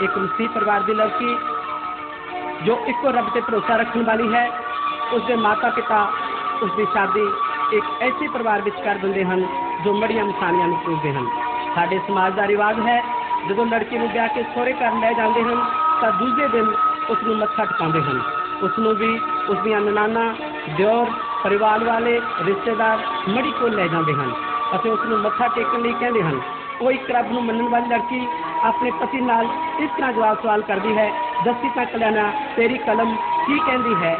ایک روسی پروار دی لڑکی جو ایک رب سے بھروسہ رکھنے والی ہے، اس کے ماتا پتا، اس کی شادی ایک ایسے پروار کر دیں ہیں جو مڑیاں مسانیاں پوجتے ہیں سارے سماج کا رواج ہے جب لڑکی کو ویاہ کے سہرے گھر لے جاتے ہیں تو دوسرے دن اس کو متھا ٹکاؤں ہیں اس بھی اس دیا ننانا، دیور، پریوار والے رشتے دار، مڑی کو لے جاتے ہیں اور اس کو متھا ٹیکن کہتے ہیں ਲਈ ਕਹਿੰਦੇ ਹਨ ਉਹ ਇੱਕ ਰੱਬ ਨੂੰ ਮੰਨਣ ਵਾਲੀ ਲੜਕੀ ਆਪਣੇ ਪਤੀ ਨਾਲ ਇਸ ਤਰ੍ਹਾਂ ਜਵਾਬ ਸਵਾਲ ਕਰਦੀ ਹੈ ਦੱਸੀ ਤਾਂ ਕਲਿਆਣਾ ਤੇਰੀ ਕਲਮ ਕੀ ਕਹਿੰਦੀ ਹੈ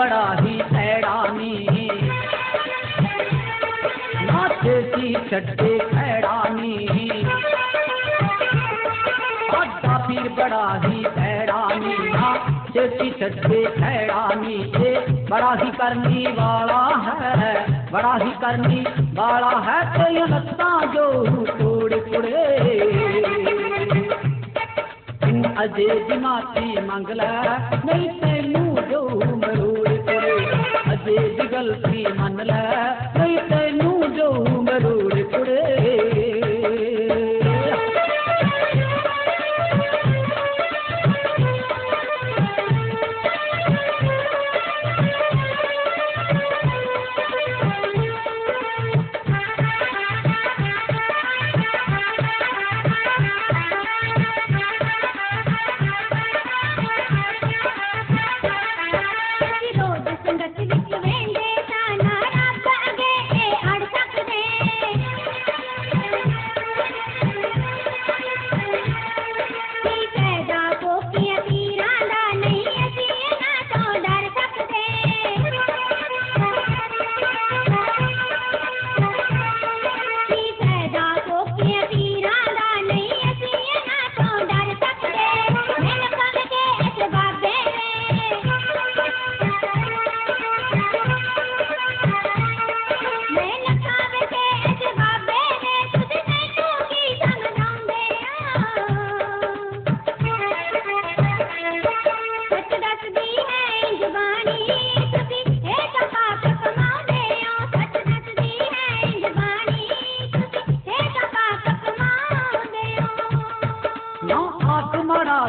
بڑا ہی حیرانی ناچے کی چٹے حیرانی بڑا پیر بڑا ہی حیرانی ناچے کی چٹے حیرانی سے بڑا ہی کرنی والا ہے، بڑا ہی کرنی والا ہے۔ تو یہ جو توڑ پڑے۔ اجے جماتی منگلا نہیں تینوں جو مرو۔ عزیز غلطی من لے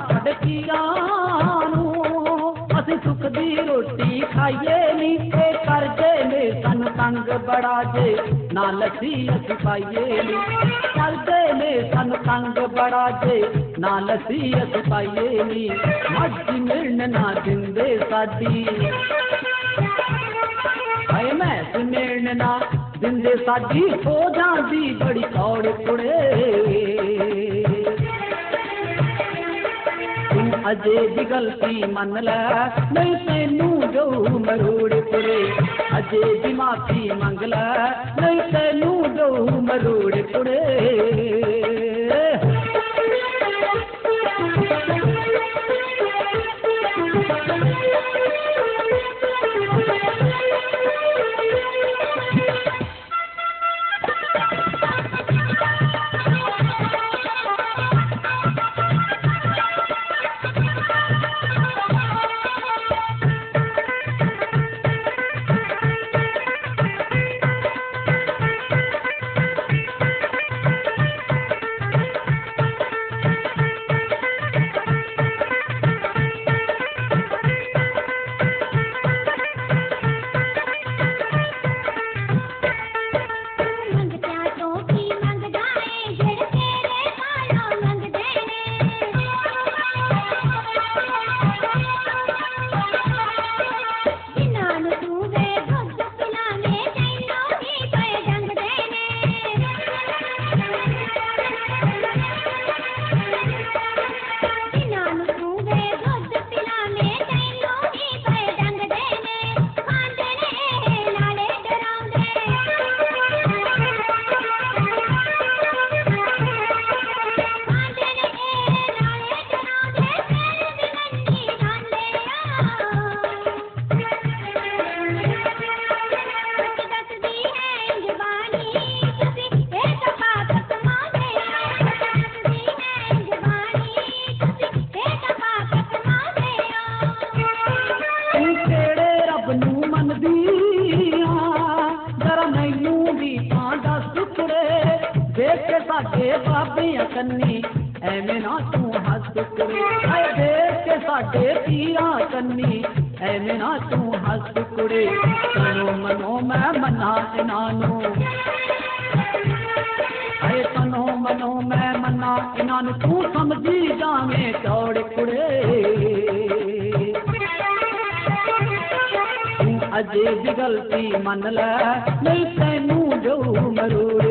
چھڈ اسی سکھ دی روٹی کھائیے نہیں تے کر رنگ بڑا جے نالسی سپائیے چلتے نے سن تنگ بڑا جے نالسی سپائیے نی مجھ مرن نہ دندے سادی اے میں سمرن نہ دندے سادی ہو جاندی بڑی کوڑ کڑے اجے دی غلطی من لے نہیں تینوں جو مروڑ پڑے اڄ به معافي منگلو مروڙ ڪڙي کنی ایویں نہ توں ہس کر اے دیکھ کے ساڈے پیراں کنی ایویں نہ توں ہس کڑے تنو منو میں منا انہاں نو اے تنو منو میں منا انہاں تو سمجھی جاویں توڑ کڑے اجے بھی غلطی من لے مل تینوں جو مرورے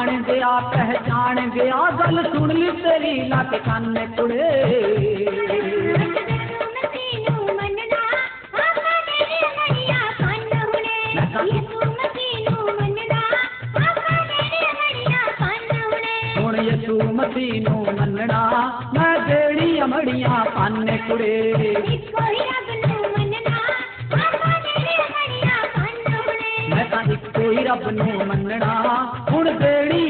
جان گیا پہچان گیا گل سن لی تیری لگ کن کڑے ہوں یسو مسیح مننا میں جیڑی امڑیاں پن کڑے رب نو مننا ہوں